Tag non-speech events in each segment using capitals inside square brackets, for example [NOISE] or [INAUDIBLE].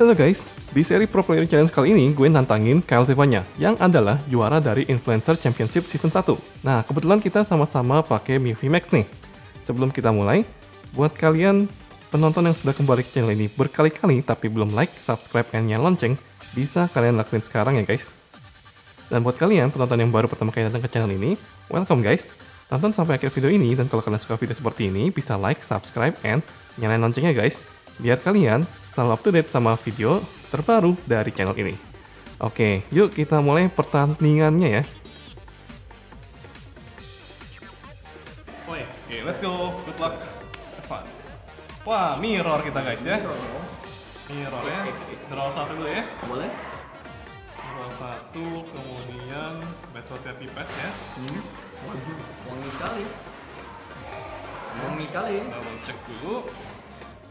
Halo guys, di seri Pro Player Challenge kali ini gue nantangin Kyle Zevanya yang adalah juara dari Influencer Championship Season 1. Nah, kebetulan kita sama-sama pakai Mivi Max nih. Sebelum kita mulai, buat kalian penonton yang sudah kembali ke channel ini berkali-kali tapi belum like, subscribe, and nyalain lonceng, bisa kalian lakuin sekarang ya guys. Dan buat kalian penonton yang baru pertama kali datang ke channel ini, welcome guys. Tonton sampai akhir video ini dan kalau kalian suka video seperti ini, bisa like, subscribe, and nyalain loncengnya guys. Biar kalian selalu up to date sama video terbaru dari channel ini. Oke, yuk kita mulai pertandingannya ya. Oke, okay, let's go. Good luck. Have fun. Wah, mirror kita guys ya. Mirror ya. Draw satu dulu ya. Boleh? Draw satu, kemudian battle happy pass ya. Hmm. Waduh, wangi sekali. Wangi kali. Double check dulu.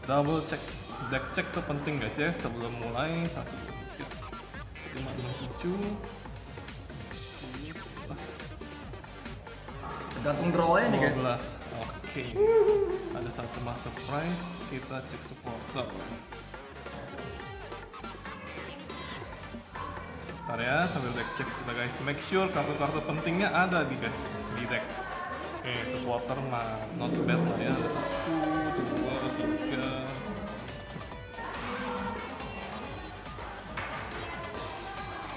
Double check. Deck check tuh penting guys ya sebelum mulai. Satu, lima, enam, tujuh. Tergantung draw nya nih guys. 12. Oke. Ada satu master prize. Kita cek supporter. Bentar ya, sambil deck check kita guys. Make sure kartu-kartu pentingnya ada di guys di deck. Oke, supporter mah not bad lah ya. Ada satu,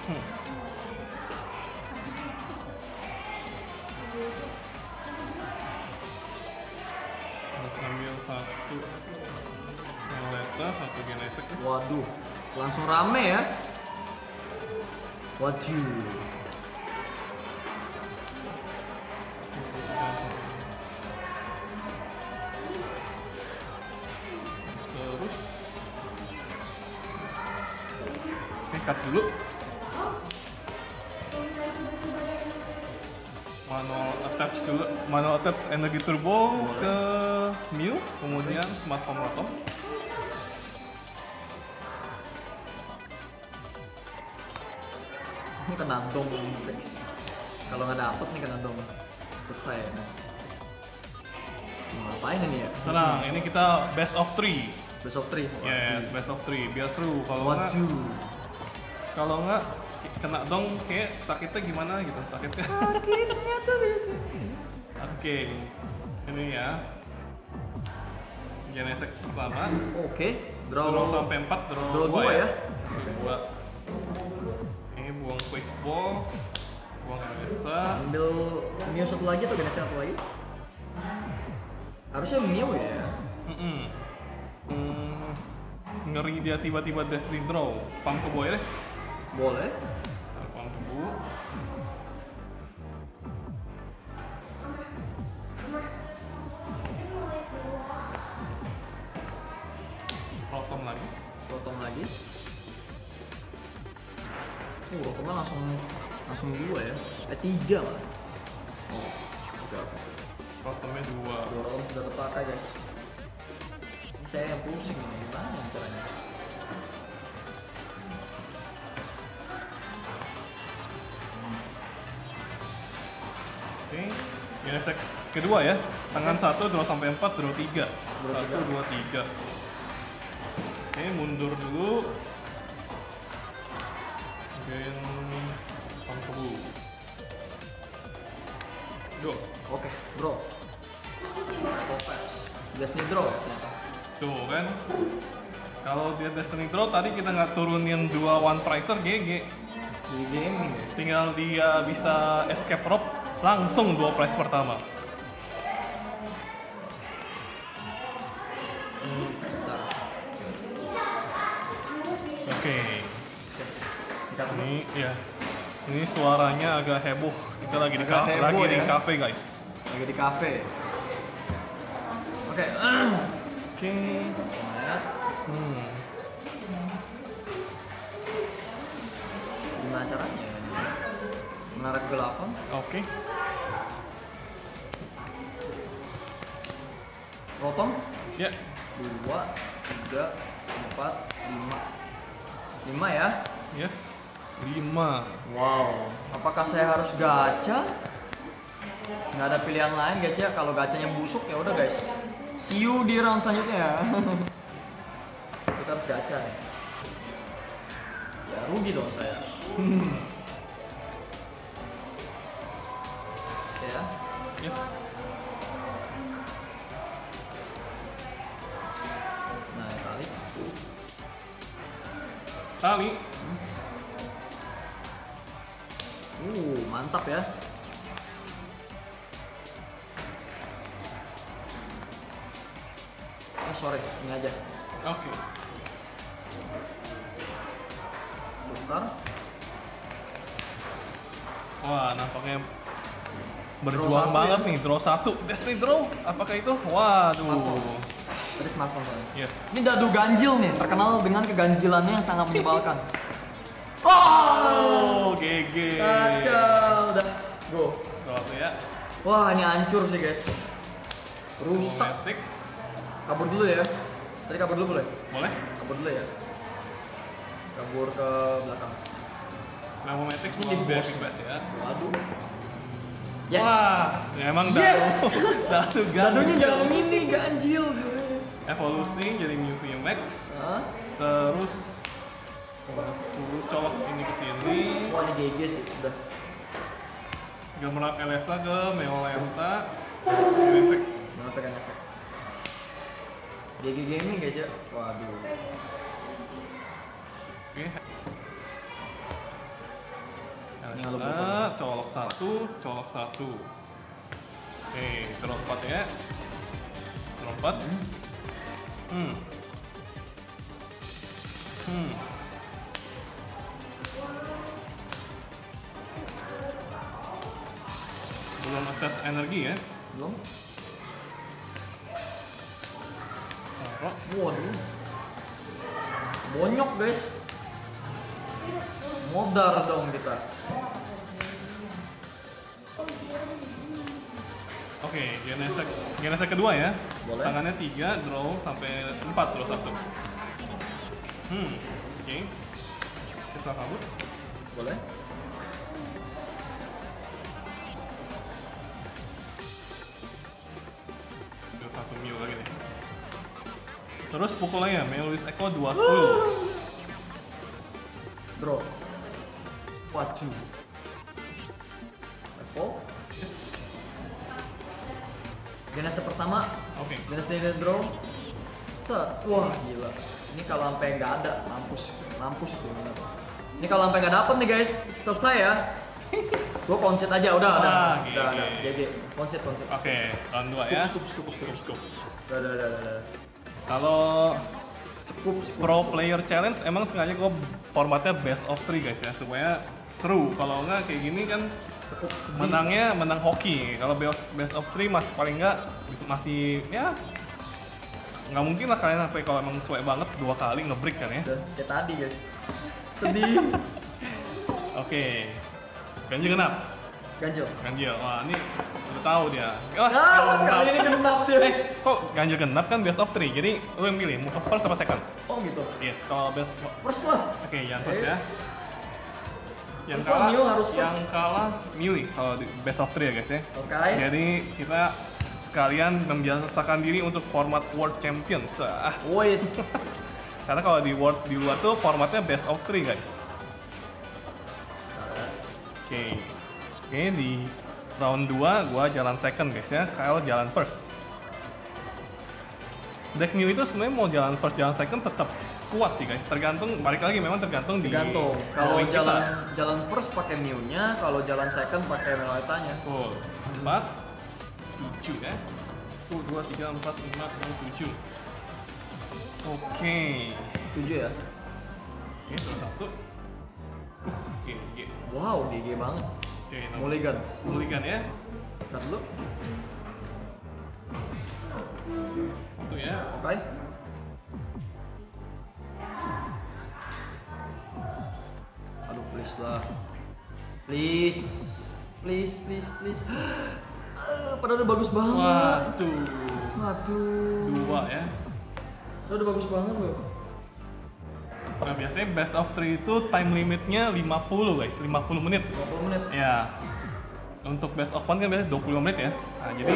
Harus ambil satu Violeta, satu Genesek. Waduh, langsung rame ya. Waduh. Terus energi turbo ke Mew Kemudian smart form rotom Ini kena dong guys. Kalau nggak dapet nih kena dong. Selesai. Ngapain ini ya? Tenang, ini kita best of 3 Best of three. Yes, best of 3 Biar seru Kalau nggak. Kalau nggak kena dong kayak sakitnya gimana gitu Sakitnya Sakitnya tuh bisa. [LAUGHS] Oke, ini ya. Genesek pertama. Oke, draw. Draw sampai 4, draw, Draw dua dua ya. Dua. Ini buang quick ball. Buang biasa. Ambil Mew satu lagi atau Ganesha satu lagi? Harusnya Mew ya. Mm-mm. Hmm, ngeri dia tiba-tiba Destiny draw. Pump ke boy deh. Boleh. Pump ke bu. Langsung langsung dua ya. Eh tiga malah. Oh, oke oke. Rotomnya dua. Dua rotom sudah terpakai guys. Ini saya yang pusing nih, gimana caranya? Oke, Genesek kedua ya. Tangan satu, draw sampai empat, draw tiga. Draw Satu, tiga. dua, tiga. Oke, mundur dulu. Kemudian pangkebu. Go. Oke, draw. Topaz. Destiny draw ternyata. Tuh kan. Kalau dia Destiny Draw tadi kita nggak turunin dua One Pricer GG. Di gaming guys. Tinggal dia bisa escape rope langsung dua price pertama. Ini suaranya agak heboh. Kita lagi di Agak heboh lagi di ya. cafe, guys. lagi di cafe. Oke. [CLEARS THROAT] Oke. Lumayan. Hmm. Gimana caranya? Menarik kegelapan. Oke. Rotom. Ya. Dua, tiga, empat, lima. Lima ya. Yes. 5. Wow. Apakah saya harus gacha? Nggak ada pilihan lain guys ya. Kalau gacanya busuk ya udah guys. See you di round selanjutnya. [LAUGHS] Kita harus gacha nih. Ya rugi dong saya. ya. Yes. Nah, kali. Kali. Mantap ya. Oh, sorry, ini aja. Oke. Tukar. Wah, nampaknya berjuang satu banget ya? nih. Draw satu. Destiny draw. Apakah itu? Waduh. Tadi smartphone soalnya. Yes. Ini dadu ganjil nih, terkenal dengan keganjilannya yang sangat menyebalkan. [LAUGHS] Oh, GG. kacau, udah go. Satu ya. Wah, ini hancur sih guys. Rusak. Matic. Kabur dulu ya. Tadi kabur dulu boleh? Boleh? Kabur dulu ya. Kabur ke belakang. Matic Ini selalu di best best ya. Waduh. Yes. Wah, ya emang Yes. dadu. [LAUGHS] dadu Dadunya jangan ini ganjil. Evolusi jadi Mewtwo Max. Hah? Terus suruh colok ini ke sini. Wah, ini GG sih. Udah. Gemerak Elesa ke Meolenta. Genesek. Mana pegang esek. GG Gaming guys ya. Waduh. Oke. Elesa, colok satu, colok satu. Oke, terompat ya. Terompat. Hmm. Hmm. Belum attach energi ya. Belum? Taruh. Waduh. Bonyok guys. Modar dong kita. Oke, genesek, genesek kedua ya. Boleh. Tangannya tiga, draw sampai empat draw satu. Hmm, oke. Kita kabut. Boleh? Terus pukulannya, Meowlis Echo 210. Draw. Waduh. Level. Genese pertama, Oke. Genese dari draw. Set. Wah, gila. Ini kalau sampai nggak ada, mampus. Mampus tuh. Ini kalau sampai nggak dapet nih guys, selesai ya. Gue konset aja, udah, udah, Wah, udah, GG. udah, GG, konset, konset. Oke, round 2 Scoop, ya. scoop, scoop, scoop. scoop, scoop. Udah, udah, udah, udah, udah. Kalau. Pro Player Challenge emang sengaja gue formatnya best of three guys ya supaya seru. Kalau nggak kayak gini kan menangnya menang hoki. Kalau best best of three mas paling nggak masih ya nggak mungkin lah kalian sampai kalau emang suwe banget dua kali ngebreak kan ya. Kayak tadi guys. [LAUGHS] Sedih. Oke, ganjil genap, Ganjil. ganjil. Wah ini tahu dia. Wah, Ah, kali ini genap dia. Eh, kok ganjil genap kan best of three. Jadi lu yang pilih mau first apa second? Oh gitu. Yes, kalau best First lah. Oke, yang first ya. Yes. Yang First lah, kalah Mew harus first. yang kalah Mew kalau di best of three ya guys ya. Oke. Jadi kita sekalian membiasakan diri untuk format World Champions. Ah, Wait. [LAUGHS] karena kalau di World di luar tuh formatnya best of three guys. Oke. Oke, di round 2 gua jalan second guys ya. Kyle jalan first. Deck Mew itu sebenarnya mau jalan first jalan second tetap kuat sih guys. Tergantung balik lagi memang tergantung di Tergantung. Kalau drawing kita. jalan jalan first pakai Mew-nya, kalau jalan second pakai Meloetanya. Betul. 4 7 ya. 1 2 3 4 5 6 7. Oke. 7 ya. Oke, terus satu. Oke, oke. Wow, GG banget. Oke, nomor Mulligan. Mulligan ya. Ntar dulu. Satu ya. Oke. Aduh, please lah. Please. Please, please, please. Eh, Padahal udah bagus banget. Waduh. Waduh. Dua ya. Udah, udah bagus banget loh. Nah, biasanya best of 3 itu time limitnya 50 guys, 50 menit. 20 menit. Ya. Untuk best of 1 kan biasanya 20 menit ya. Nah, jadi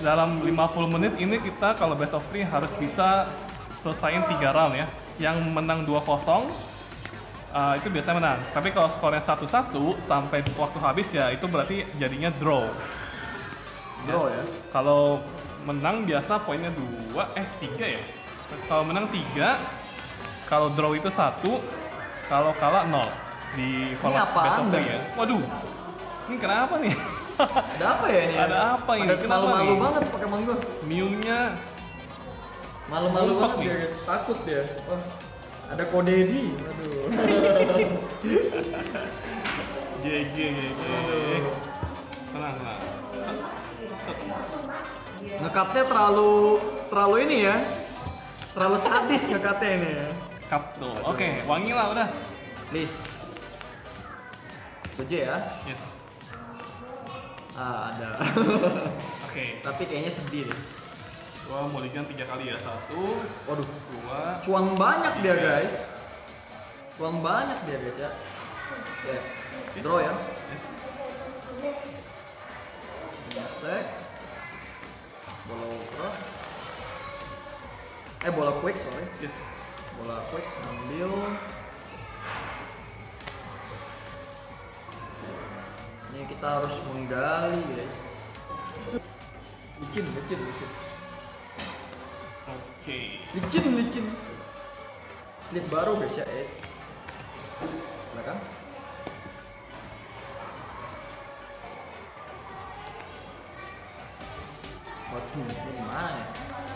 dalam 50 menit ini kita kalau best of 3 harus bisa selesaiin 3 round ya. yang menang 2-0 uh, itu biasanya menang. Tapi kalau skornya 1-1 sampai waktu habis ya itu berarti jadinya draw. Draw ya. Kalau menang biasa poinnya 2 eh 3 ya. Kalau menang 3, kalau draw itu 1, kalau kalah 0 di format best of three ya. Waduh. Ini kenapa nih? Ada apa ya ini? Ada apa ini? Ada malu-malu banget Pokemon gua. Mew-nya Malu-malu banget nih. dia guys. Takut dia. Oh, ada kode di. Aduh. [LAUGHS] GG GG. Tenang, tenang. Ngekatnya terlalu terlalu ini ya. Terlalu sadis ngekatnya ini ya. Cup tuh. Oke, wangi lah udah. Please. Tujuh ya. Yes. Ah, ada. [LAUGHS] Oke, Tapi kayaknya sedih deh. gua mulligan tiga kali ya. Satu, Waduh. dua, Cuan banyak dia guys. Cuan banyak dia guys ya. Ya. Draw ya. yes. Gesek. Bola ultra. Eh bola quick sorry. Yes. Bola quick ambil. Ini kita harus menggali guys. Licin, licin, licin. Oke. Licin, licin. Slip baru guys ya, it's belakang. Waduh?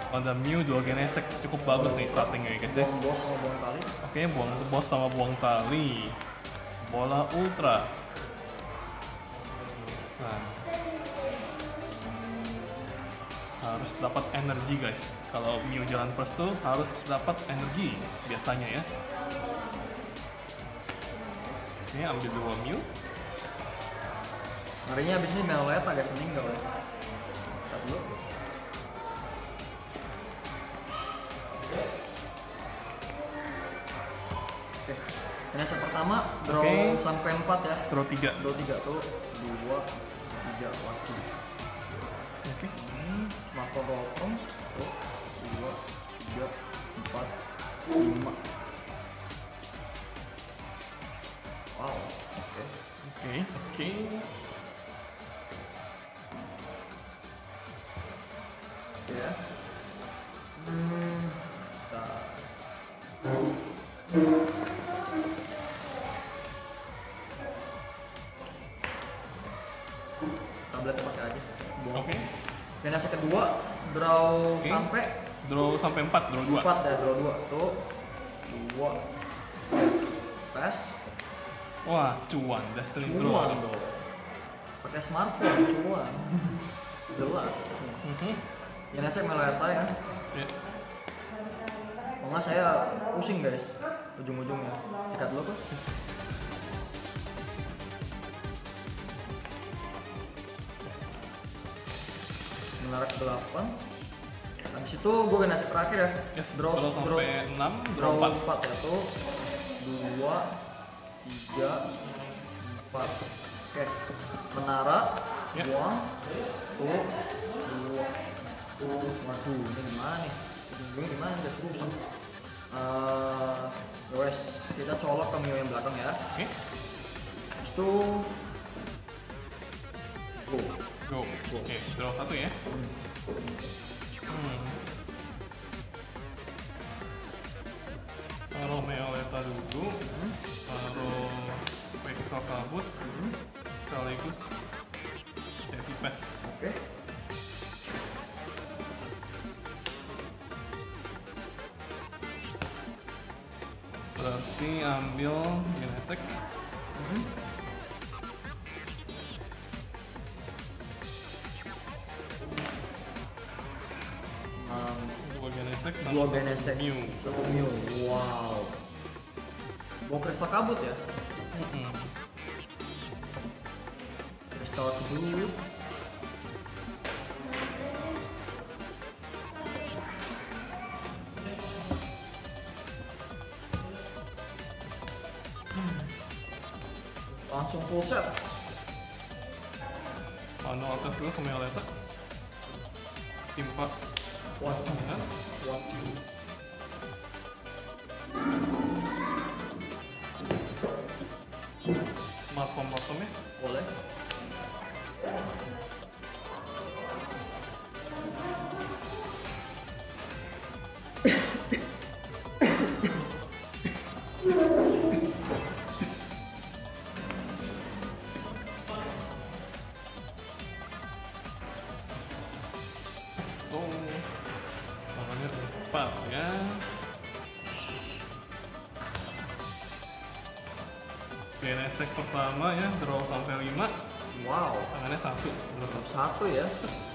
Honda Mew dua genesek cukup bagus nih startingnya ya guys ya. Buang bos sama buang kali. Oke, buang bos sama buang tali. Bola ultra. Nah. Harus dapat energi guys. Kalau Mew jalan first tuh harus dapat energi biasanya ya. Oke, ambil dua Mew. Ngerinya abis ini Meleta guys meninggal ya. Lihat dulu. Ini yang pertama draw Oke. sampai 4 ya. Draw tiga. Draw 3 tuh 2 3 waktu. Oke. Hmm, smartphone rotong tuh 2 3 4 5. Wow, oke. Oke, oke. Oke ya. Hmm, draw Oke. sampai Draw sampai 4, draw 2. 4 ya, draw 2. Tuh. 2. Pass. Wah, cuan. Destiny Cuan draw. dong. Pakai smartphone, cuan. Jelas. Mhm. Yang saya Meleta ya. Ya. Kalau nggak saya pusing guys ujung-ujungnya. Ikat dulu kok. Menarik 8 Habis itu gue kena set terakhir ya. Yes, draw, draw draw, sampai 6, draw draw 4. 4 ya tuh. 2 3 4. Oke. Menara Ya. buang tuh 2 tuh waduh ini gimana nih ujung-ujungnya gimana guys rusak Eh, guys kita colok ke Mio yang belakang ya Oke. Habis itu Go. Go. Oke, draw satu ya. Hmm. Taruh Meoleta dulu. Taruh Pixel kabut. Sekaligus Heavy Pass. Oke. Berarti ambil Satu Benesek Mew. Mio wow bawa kristal kabut ya Mm-mm. kristal dulu langsung tepat ya. Oke, nesek pertama ya, draw sampai 5. Wow. Tangannya satu. Satu ya. Terus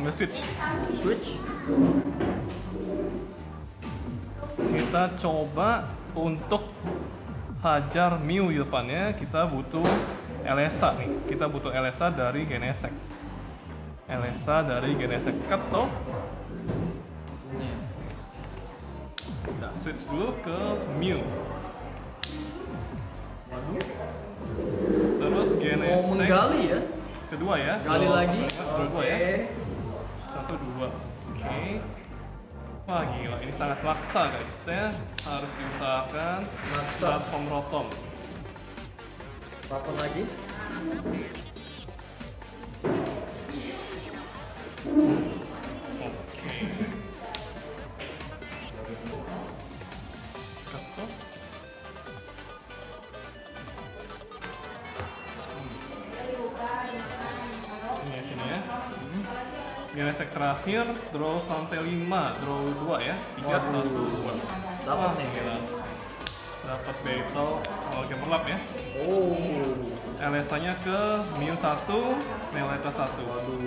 Ambil switch. Switch. Kita coba untuk hajar Mew di depannya, kita butuh Elesa nih. Kita butuh Elesa dari Genesek. Elesa dari Genesek Cut toh. Nih. Udah. Switch dulu ke Mew. Maksa guys ya. Harus diusahakan. Maksa. Platform rotom. Lagi. Genesek terakhir, draw sampai 5, draw 2 ya. 3, Waduh. 1, 2. Dapat nih. gila. Dapat battle mau gemerlap ya. Oh. LSA-nya ke Mew 1, Meleta 1. Waduh.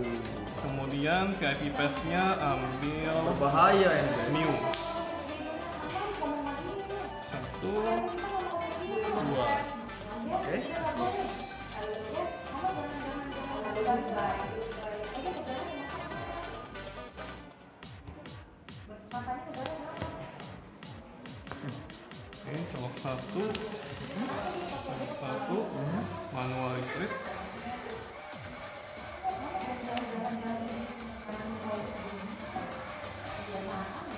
Kemudian VIP pass-nya ambil ini. guys. Mew. Satu, dua. Satu, satu, manual retreat.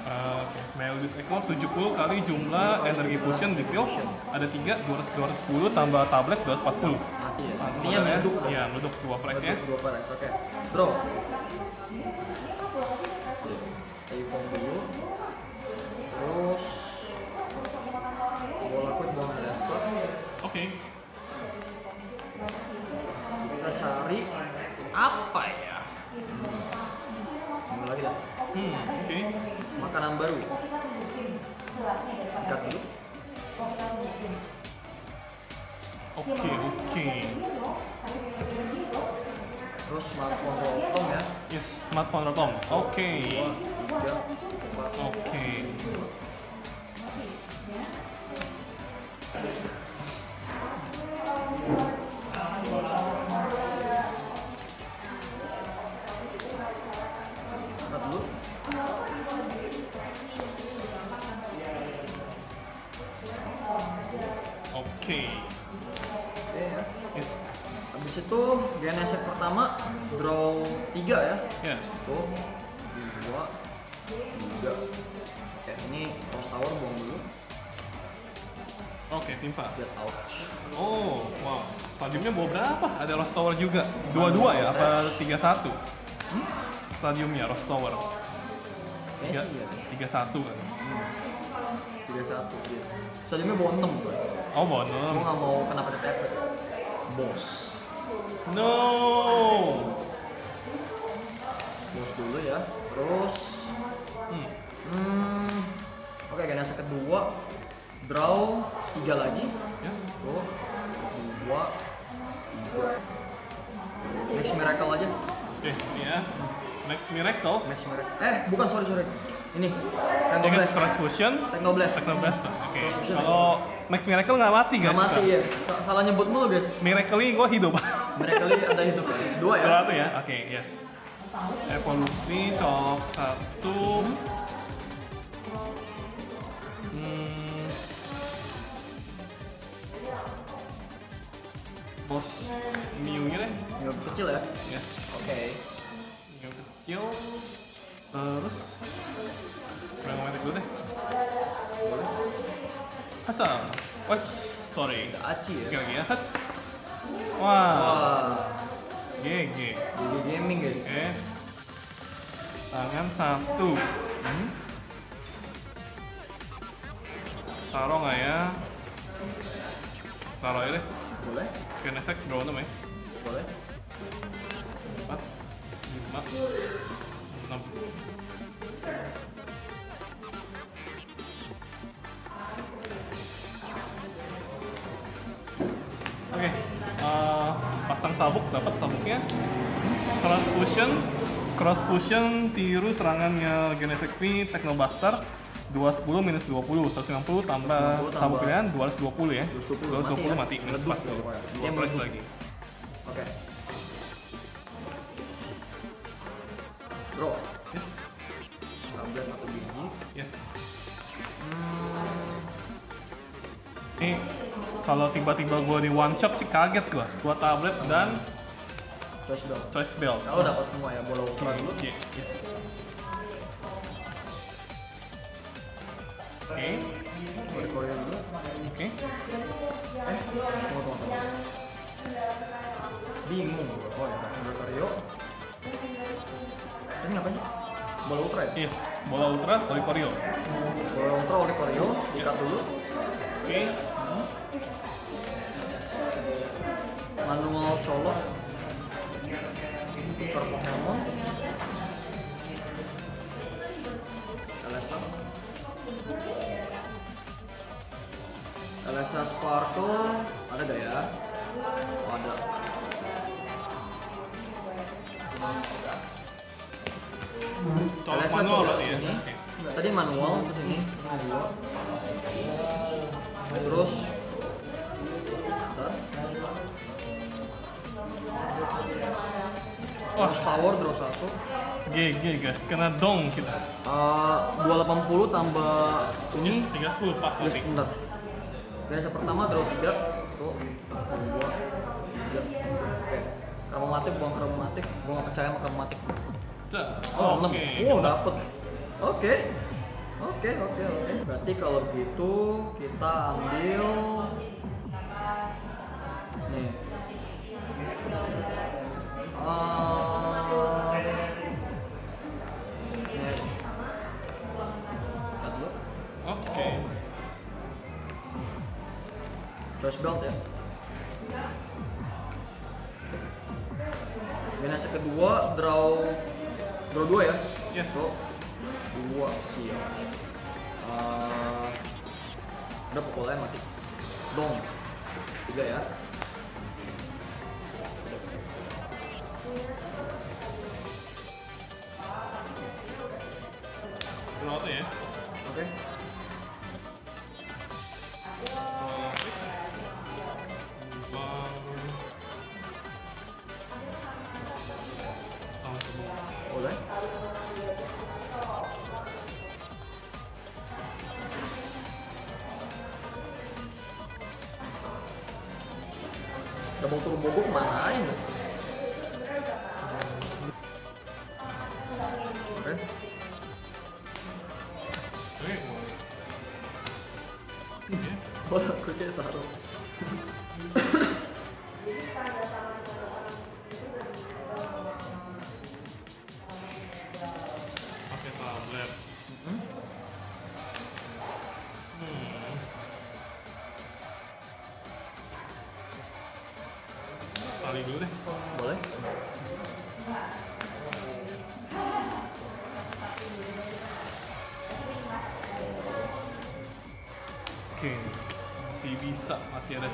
Uh, Oke, Meldis Echo 70 kali jumlah energi potion di field ada 3, 200, 210 tambah tablet 240 Mati ya. Modal ya? duduk. Iya, duduk dua flash ya Dua pares. Oke. Bro. Terus smartphone rotong ya. Yes, smartphone rotom Oke, empat. oke Angkat Itu genesek pertama draw 3 ya. yes Tuh. Dua. Tiga. Oke, ini cross tower buang dulu. Oke, timpa Get ouch. Oh, wow Stadiumnya bawa berapa? Ada Lost Tower juga Dua-dua ya? Apa tiga satu? Stadiumnya Lost Tower Tiga, ya. tiga satu kan? Tiga satu. Iya. Stadiumnya bawa 6 gue. Oh, Gue bonum nggak mau kena pada tepet. Bos. No Bos dulu ya. Terus. Hmm. Hmm. Oke, genesek kedua. Draw 3 lagi. Yes Tuh. Dua. Tiga. Next miracle aja. Oke, ini ya Max Miracle Max Miracle. Eh, bukan sorry sorry. Ini. Dengan Blast. Cross Fusion Techno Blast. Technoblast tuh. Oke Fusion. Kalau Max Miracle nggak mati guys Gak mati ya. Sa- salah nyebut mulu guys. Miracle ini gue hidup [LAUGHS] Miracle ada hidup ya. Dua ya. Satu ya? Oke, yes Evolusi colok satu Hmm. Bos Mew-nya deh Yang kecil ya. Yes Oke. Mew kecil Terus Pragmatic dulu deh Boleh. Hasam What? Sorry aci ya. Oke lagi ya Hat. Wah Wah. GG Jadi gaming guys. Oke. Tangan satu. Hmm. Taruh nggak ya? Taruh aja deh. Boleh? Genesek draw 6 ya. Boleh? Dapat sabuknya. Cross fusion, cross fusion tiru serangannya Genesec V Technobuster 210 minus 20 150 tambah 150 sabuk pilihan 220 ya 220 220 mati, ya? minus Redup 4 ya, pokoknya. dua Dia price redup. lagi Oke. Bro, yes ambil satu biji. yes Hmm, Nih, kalau tiba-tiba gua di one shot sih kaget gua. Gua tablet dan choice belt. choice belt. Kalau dapat semua ya, bola ultra dulu. Oke, yes. Oke, Korea dulu. oke. Eh, tunggu, tunggu, tunggu. Bingung gua. Oh ya, Korea. Ini ngapain? Bola ultra ya? Yes, bola ultra. Bola ultra Korea, ikat dulu. Oke, Manual LSA Sparkle ada gak ya? Oh, ada. colok LSA manual berarti ya. sini. Enggak, tadi manual terus ini dua. Terus. Wah. Terus power draw satu. GG guys, kena dong kita. Eh, 280 tambah ini 30 pas berarti. bentar. Garis pertama draw 3. Tuh. 2 3. Oke. Kromatik buang kromatik. Gua nggak percaya sama kromatik. Cek. Oh, Oke. 6. Oh, dapet. Oke. Oke, oke, oke. Berarti kalau gitu kita ambil nih. Dulu. Oke. Choice belt ya. Generasi kedua draw draw dua ya. Yes. Draw dua siap. Uh, udah pukulnya mati. Dong. Tiga ya. Berapa ya?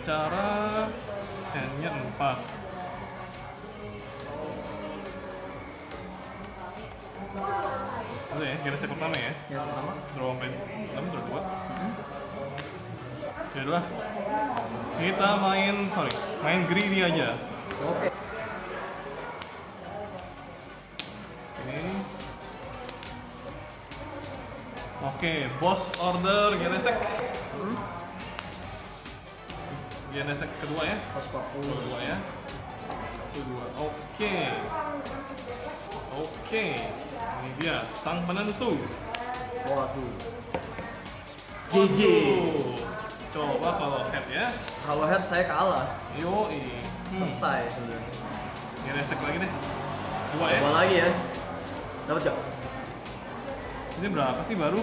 Masih ada cara. Handnya 4. Udah ya, generasi pertama ya. Ya pertama. Draw sampai 6, draw 2. Ya udah. Kita main, sorry, main greedy aja. Oke. Ini. Oke, boss order Genesek. Genesek kedua ya. 140. Kedua ya. Kedua. Oke. Oke. Ini dia sang penentu. Waduh. GG. Coba kalau head ya. Kalau head saya kalah. Yoi. Hmm. Selesai sudah. Genesek lagi deh. Dua ya. Coba lagi ya. Dapat gak? Ini berapa sih baru?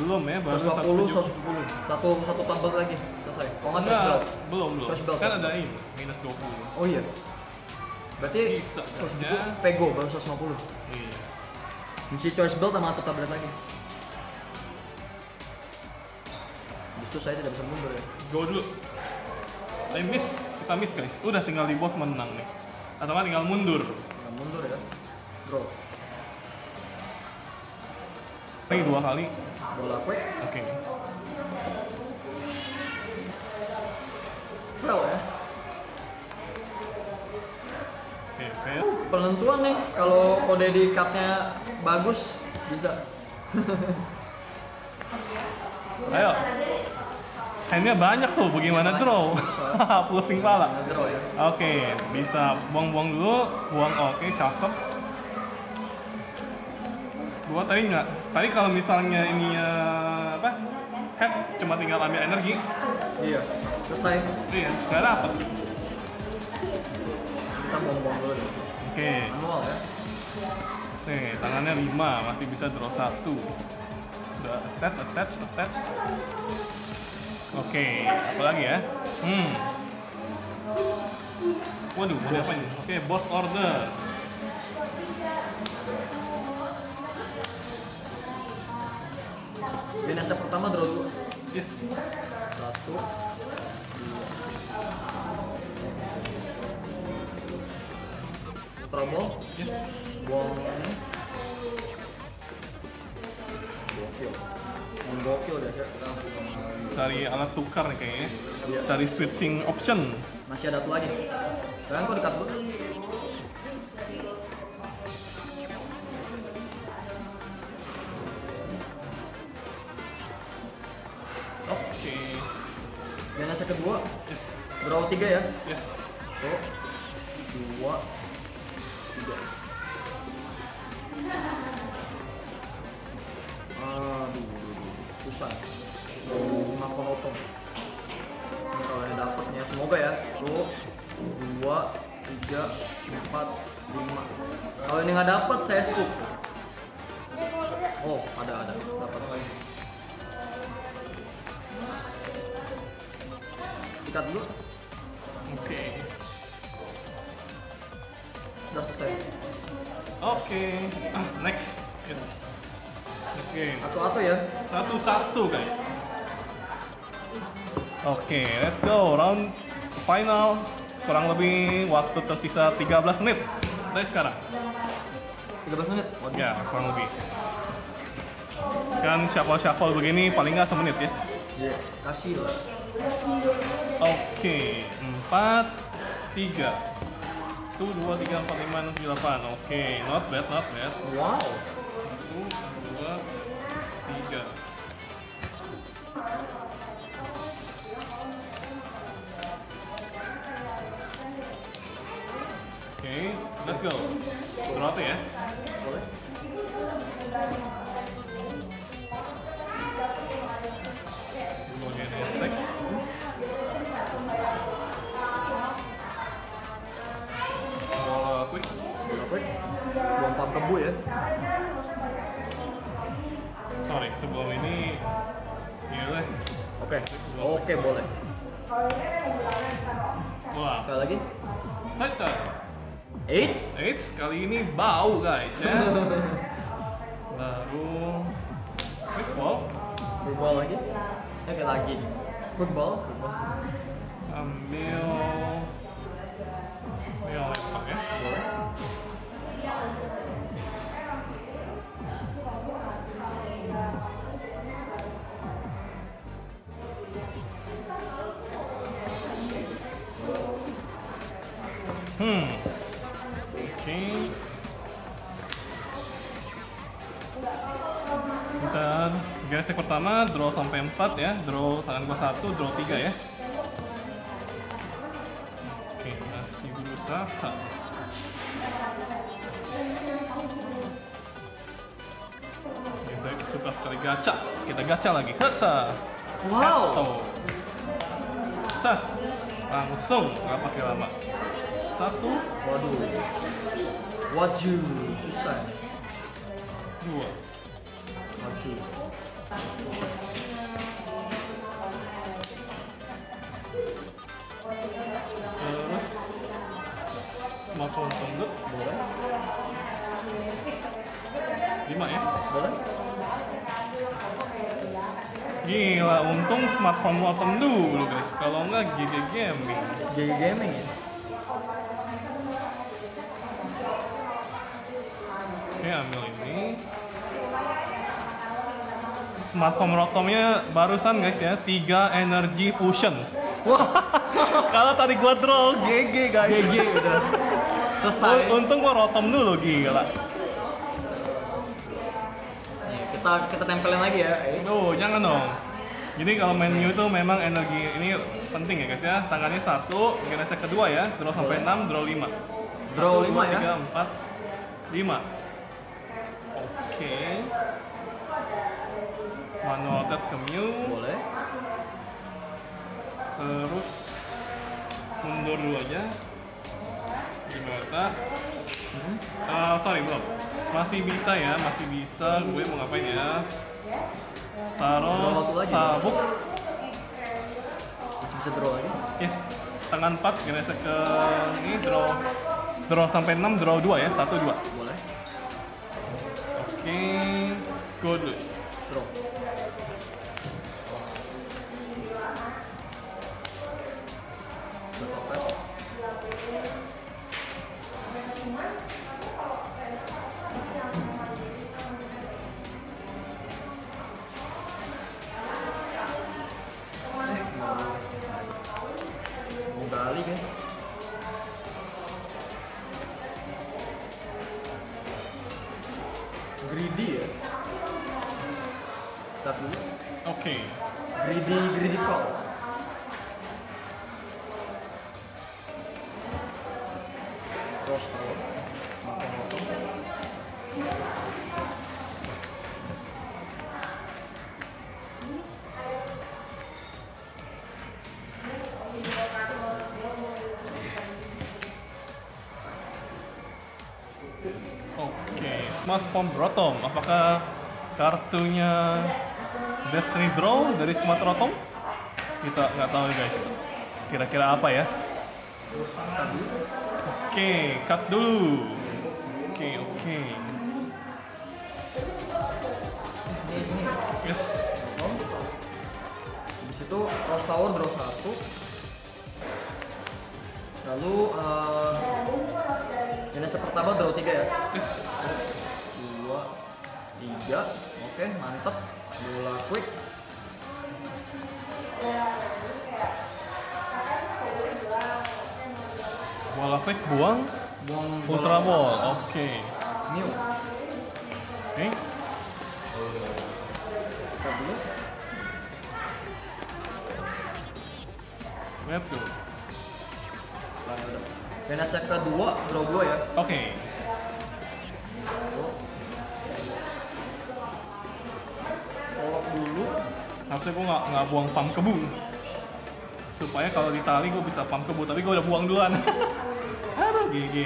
Belum ya, baru 150, 170. 170. Satu satu tumble lagi selesai. Kalau nggak Enggak, belt. belum, belum. Belt. Kan ada ini, minus 20. Oh iya. Berarti Bisa, 170 ya. pego baru 150. Iya. Mesti choice belt sama satu tablet lagi. Justru saya tidak bisa mundur ya. Go dulu. Saya miss, kita miss guys. Udah tinggal di boss menang nih. Atau kan tinggal mundur. Nggak mundur ya. Bro, Ini dua kali. Bola kue, Oke. fail ya. Oke, fail. Penentuan nih, kalau kode di cupnya bagus, bisa. [LAUGHS] Ayo. Handnya banyak tuh, bagaimana draw? Susah. [LAUGHS] Pusing pala. Ya. Oke, bisa buang-buang dulu, buang oke, cakep. Gua tadi nggak, tadi kalau misalnya ini eh, apa, head cuma tinggal ambil energi, Iya. Selesai. iya, nggak dapet. Kita buang-buang dulu. Oke, Manual ya. nih tangannya 5, masih bisa draw satu. Udah attach, attach, attach. Oke, apa lagi ya? Hmm. Waduh, mau diapain? Oke, boss order. Binasa pertama draw dulu. Yes. Satu. Ball, Yes. buang ini. Gokil. Yang gokil saya Cari alat tukar nih kayaknya. Iya. Cari switching option. Masih ada satu lagi. Kalian kok dekat dulu? Kedua, Yes. draw tiga ya. Yes. Satu, dua, tiga. Aduh, susah. Lima potong. Ini kalau yang dapatnya semoga ya. Satu, dua, tiga, empat, lima. Kalau ini nggak dapat saya scoop. Oh, ada ada dapat lagi. Ikat dulu. Oke. Udah selesai. Oke. Ah, next. Yes. Next game. Atau-atau ya. Satu-satu guys. Oke, let's go. Round final. Kurang lebih waktu tersisa 13 menit. Saya sekarang. 13 menit. Waduh. Ya, kurang lebih. Kan shuffle-shuffle begini paling nggak semenit ya. Iya, kasih lah. Oke, 4, 3. 1, 2, 3, 4, 5, 6, 7, 8. Oke, not bad, not bad. Wow. 1, 2, 3. Oke, let's go. Berapa ya? Sorry, sebelum ini ya lah. Oke. Oke, boleh. Bola. Sekali lagi. Hacha. Eits. Eits, kali ini bau guys ya. [LAUGHS] Baru quick ball. Football lagi. Oke, lagi. Football. Football. Ambil Bentar. Gesek pertama draw sampai 4 ya. Draw tangan gua 1, draw 3 ya. Oke, masih berusaha. Kita suka sekali gacha. Kita gacha lagi. Gacha. Wow. Tuh. Sah. Langsung nggak pakai lama. Satu, Waduh. Waju. Susah dua. Smartphone tunduk Boleh? 5 ya. Boleh? Gila, untung smartphone bottom dulu guys. Kalau enggak GG Gaming. GG Gaming ya? Oke, ambil ini. Smartphone rotomnya barusan guys ya, 3 energy fusion. Wah, [LAUGHS] Kalau tadi gua draw GG guys. GG udah. [LAUGHS] Selesai. Un- Untung gua rotom dulu gila. Nih, kita kita tempelin lagi ya. Tuh, jangan dong. Jadi kalau main Mew itu memang energi ini penting ya guys ya. Tangannya satu, generasi kedua ya, draw sampai 6, draw 5. Draw lima ya? 3, 4, 5. Oke. Manual touch ke Mew, Boleh. terus mundur dulu aja. Gimana? Eh, sorry belum. Masih bisa ya, masih bisa. Gue mau ngapain ya? Taruh sabuk. Masih bisa draw lagi. Yes, tangan 4 geser ke ini draw draw sampai 6 draw 2 ya, 1 2. Boleh. Oke, go dulu. Smartphone Rotom. Apakah kartunya Destiny Draw dari Smart Rotom? Kita nggak tahu nih guys. Kira-kira apa ya? Oke, cut dulu. Oke, oke. Ini, ini. Yes. Habis itu cross tower draw satu. Lalu eh jenis pertama draw tiga ya. Yes. Quick buang. buang Ultra Ball. Oke. new Oke. nah, ya udah Venus yang kedua draw dua ya Oke. Colok dulu Harusnya gue nggak nggak buang pam kebu. Supaya kalau di tali gue bisa pam kebu, tapi gue udah buang duluan. [LAUGHS] Aduh, GG.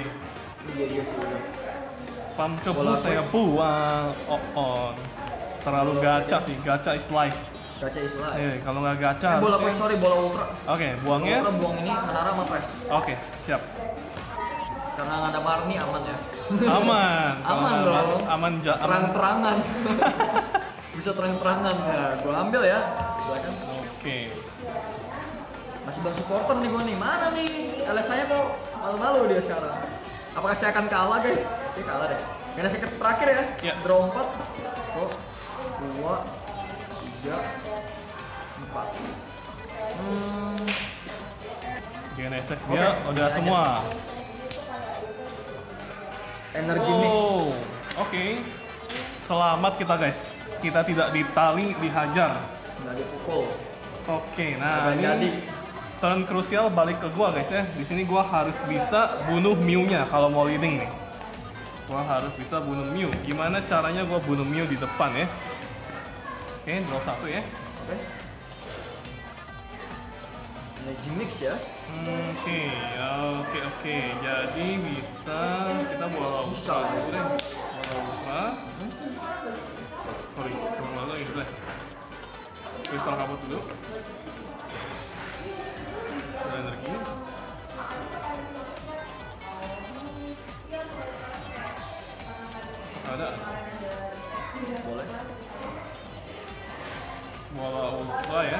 iya iya sih Bola saya buang. Oh, on. Terlalu gacha sih, gacha is life. gacha istilah ya Eh, kalau nggak gacha eh, bola harusnya- sorry bola ultra Oke, bola buangnya. ultra buang ini menara sama press Oke, siap. karena nggak ada Marni aman ya Aman. [LAUGHS] Aman dong. Aman, aman. terang-terangan [LAUGHS] bisa terang-terangan ya gua ambil ya silakan Oke. masih bang supporter nih gua nih mana nih LSI nya kok malu-malu dia sekarang. Apakah saya akan kalah guys? Oke kalah deh. Yang saya terakhir ya. Ya. draw 4 oh, 2 3 4 hmm, Genesek Oke, dia udah aja. semua. energy mix. Oh, Oke. Selamat kita guys. Kita tidak ditali, dihajar. nggak dipukul. Oke, nah Nggak ini jadi turn krusial balik ke gua guys ya. Di sini gua harus bisa bunuh Mew-nya kalau mau leading nih. Gua harus bisa bunuh Mew. Gimana caranya gua bunuh Mew di depan ya? Oke, draw satu ya. oke energy mix ya Hmm, Oke, oke, oke. Jadi bisa kita bola Bisa. dulu deh. Bola. Sorry, bola lagi deh. Pistol kabut dulu. Energi. Ada Boleh. bola ultra ya.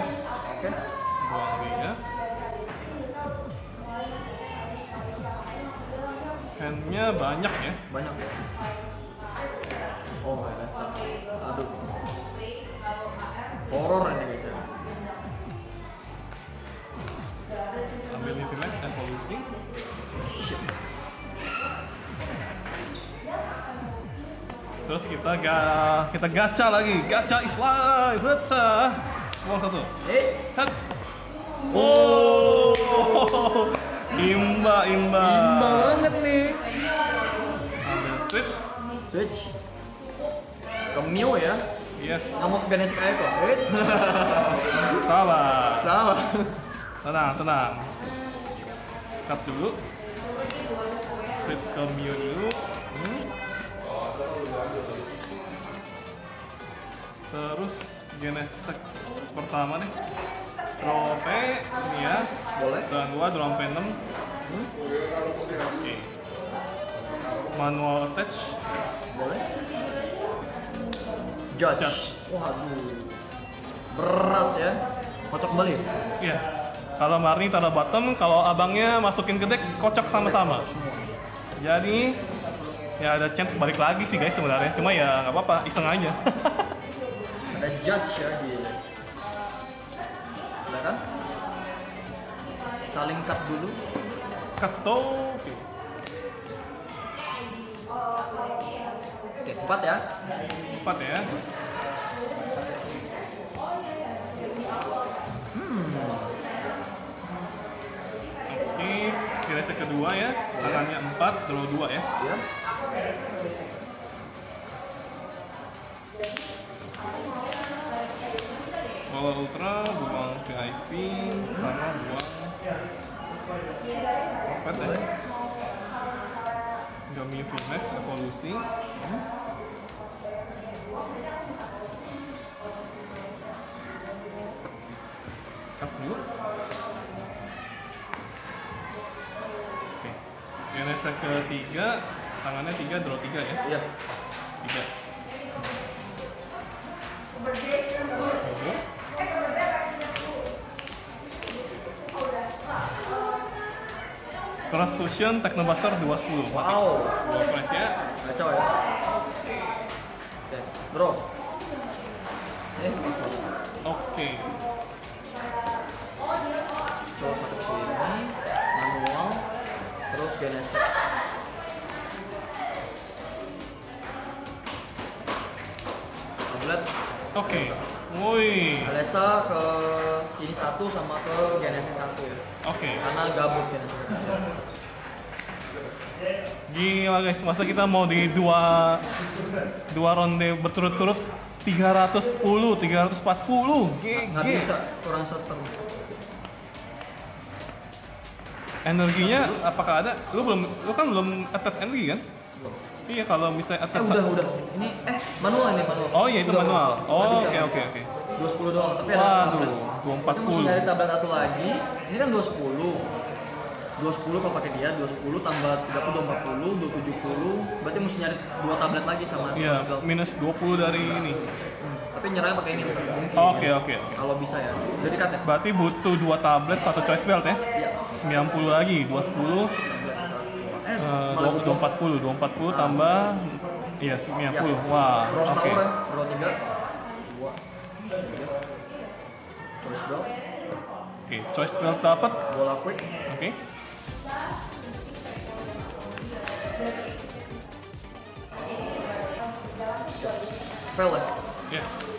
Oke. Handnya banyak ya. Banyak ya. Oh, rasa. Aduh. Horor ini Terus kita ga kita gacha lagi. Gacha is live. Gacha. Buang satu. Set. Oh. [LAUGHS] Imba, imba. banget nih. Ambil switch. Switch. Ke Mew ya. Yes. Ngamuk Ganesha kayak kok. It's [LAUGHS] Sabar. salah. Tenang, tenang. Cut dulu. Switch ke Mew dulu. Terus Genesek pertama nih. Trope ini ya. Boleh. Dan dua drone P6. Oke. Manual attach. Boleh. Judge. Waduh. Berat ya. Kocok kembali. Iya. Kalau Marni taruh bottom, kalau abangnya masukin ke deck kocok sama-sama. Jadi ya ada chance balik lagi sih guys sebenarnya. Cuma ya nggak apa-apa, iseng aja. [LAUGHS] Ada judge ya di Ada kan? Saling cut dulu. Kato. Oke, empat ya. Empat ya. Oke, kira set kedua ya. Tangannya empat, draw dua ya. Ya. Bola ultra, buang VIP, sama buang Opet ya. Gami Max evolusi. Cut dulu. Oke. Yang set ketiga, tangannya tiga, draw tiga ya. Iya. Tiga. Cross Fusion Technobuster 210 Wow. Dua press ya Kacau ya. Oke, bro. Eh, pas banget. Oke Coba satu sini, manual, terus Genesis. Tablet, Oke Woi Alessa ke sini satu sama ke Genesis satu ya. Oke Karena gabut Genesis. Gila guys Masa kita mau di dua Dua ronde berturut-turut 310 340 GG Nggak bisa, kurang seteng. Energinya apakah ada? Lu belum Lu kan belum attach energi kan? Iya kalau misalnya Eh attach udah udah. Ini eh manual ini manual. Oh iya itu Udah, manual. Oh bisa. oke oke oke 210 doang, tapi ada Waduh, tablet. 240. Kita mesti nyari tablet satu lagi. Ini kan 210. 210 kalau pakai dia 210 tambah 30 240 270 berarti mesti nyari dua tablet lagi sama Iya Belt. minus 20 dari ini Hmm, tapi nyerahnya pakai ini mungkin Oke oke oke kalau bisa ya jadi kan ya Berarti butuh dua tablet, satu choice belt ya? iya 90 lagi, 210, tablet eh uh, malah gua 240, 240 tambah iya 90. Ya. Wah, oke. tower ya Pro 3 dua tiga choice belt Oke, choice belt dapat. bola quick Oke. fail ya Yes.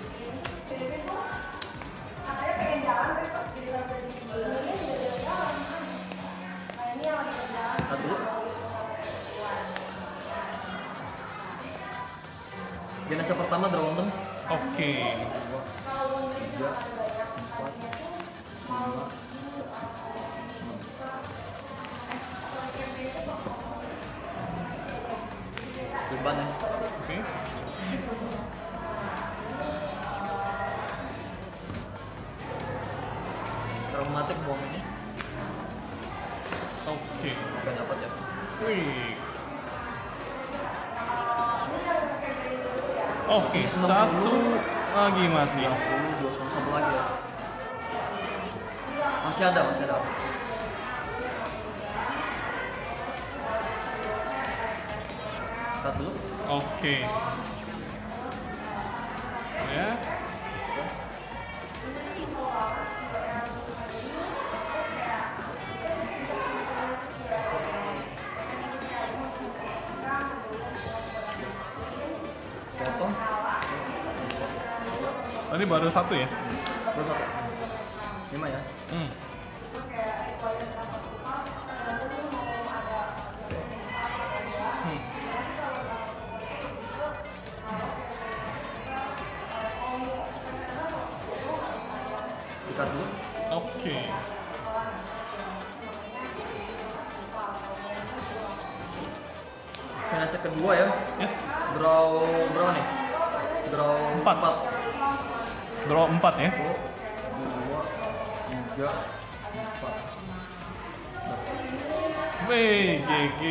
Genesis pertama untung Oke. dua satu lagi mati. 50 dua sama satu lagi ya masih ada masih ada Cut dulu Oke. Oke. finish kedua ya Yes. draw berapa nih draw Empat. empat Draw 4 ya. satu dua tiga empat Wih, GG.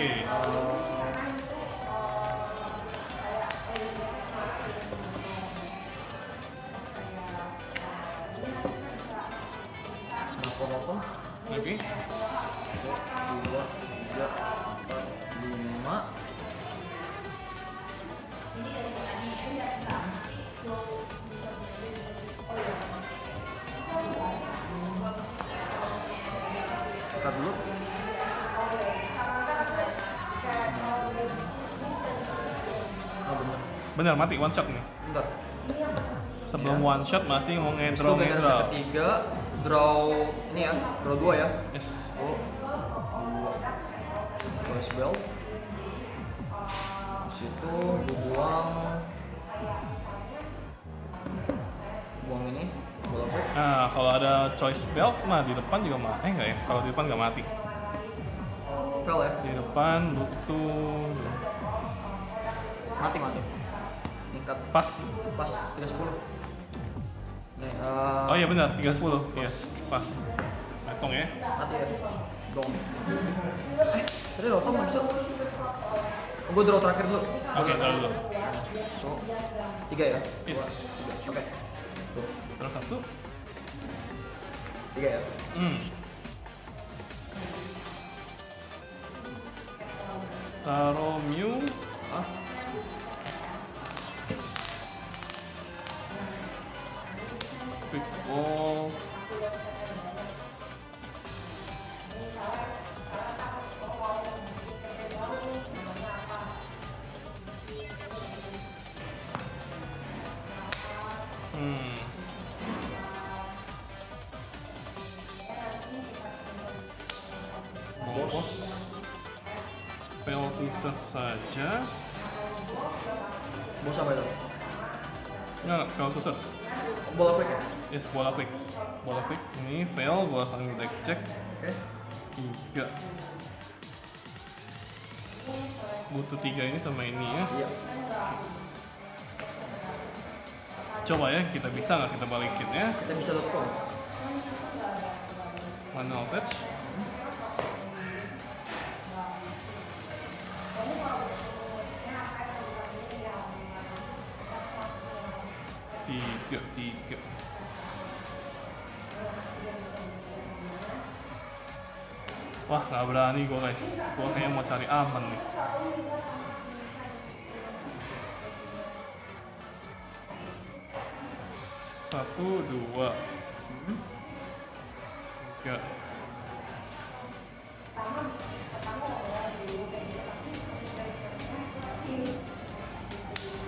Bener mati one shot nih. Bentar Sebelum one shot masih mau finish ngedraw. ketiga Draw ini ya Draw dua ya Yes. satu dua bell di situ gue buang buang ini bola Nah, kalau ada choice belt mah di depan juga mah eh enggak ya? Kalau di depan nggak mati. fail ya Di depan butuh mati mati tingkat pas. pas 310 Nih, eh, Oh iya benar, 310. Yes, pas. Hitung ya. mati ya dong eh tadi rotong nggak bisa gue draw terakhir dulu Oke, taruh dulu. so tiga ya Yes. Oke Tuh, Terus satu. tiga ya Hmm. Taruh Mew. Hmm. Bos. Saja. bos apa itu Enggak, penalty set. bola quick ya Yes, bola quick. Bola quick. Ini fail, bola saling deck check. oke Tiga. Butuh tiga ini sama ini ya. iya Coba ya, kita bisa nggak kita balikin ya? kita bisa .com Manual touch. Tiga, tiga. Wah, nggak berani gue guys. Gue kayaknya mau cari aman nih. Satu, dua, tiga.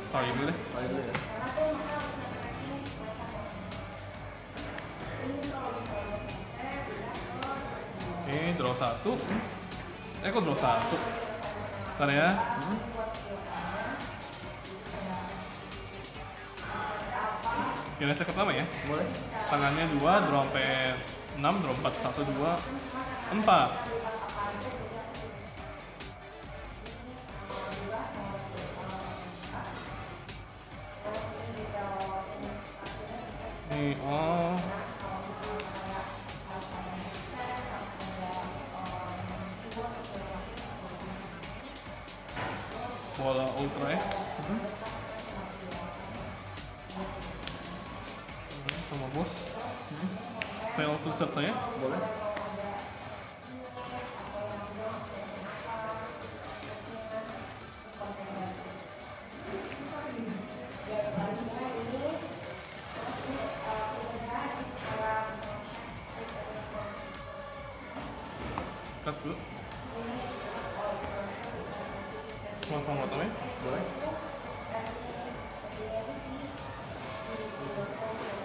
Tarik dulu deh. Draw satu. Eh, kok draw satu? Ntar ya. Kira set pertama ya. boleh Tangannya dua, draw sampai 6, draw 4, 1, 2, 4. Nih, oh. Bola ultra ya Hmm. sama bos Hmm. fail to set saya Boleh. Potong-potongnya Boleh.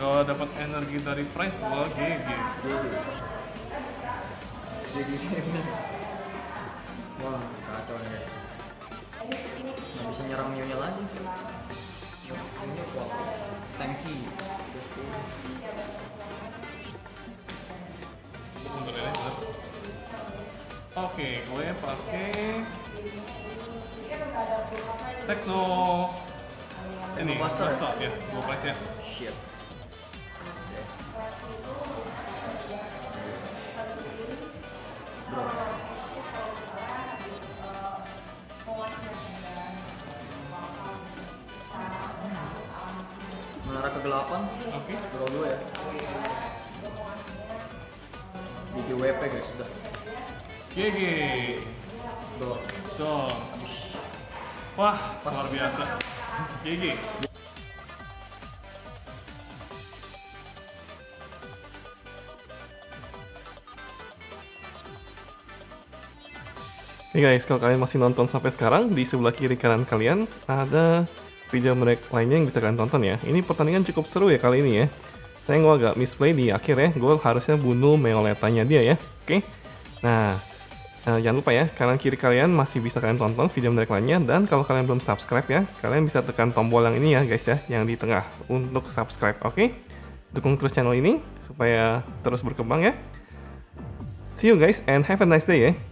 Kalau dapat energi dari price gua GG. Jadi. Wah, kacau nih. Nggak bisa nyerang Mio-nya lagi. Mio kuat. Tanky. Terus Bentar ya. Oke, gue pakai Tekno ini Buster. Buster ya, gue price ya. Shit. Menara kegelapan, Oke, bro dulu ya. Di GWP guys, sudah. GG. Bro. Tuh. Wah, Pas. luar biasa. GG. Nih guys, kalau kalian masih nonton sampai sekarang, di sebelah kiri kanan kalian ada video mereka lainnya yang bisa kalian tonton ya. Ini pertandingan cukup seru ya kali ini ya. Saya nggak agak misplay di akhir ya, gue harusnya bunuh Meoletanya dia ya. Oke, nah eh, jangan lupa ya, kanan kiri kalian masih bisa kalian tonton video mereka lainnya. Dan kalau kalian belum subscribe ya, kalian bisa tekan tombol yang ini ya guys ya, yang di tengah untuk subscribe. Oke, dukung terus channel ini supaya terus berkembang ya. See you guys and have a nice day ya.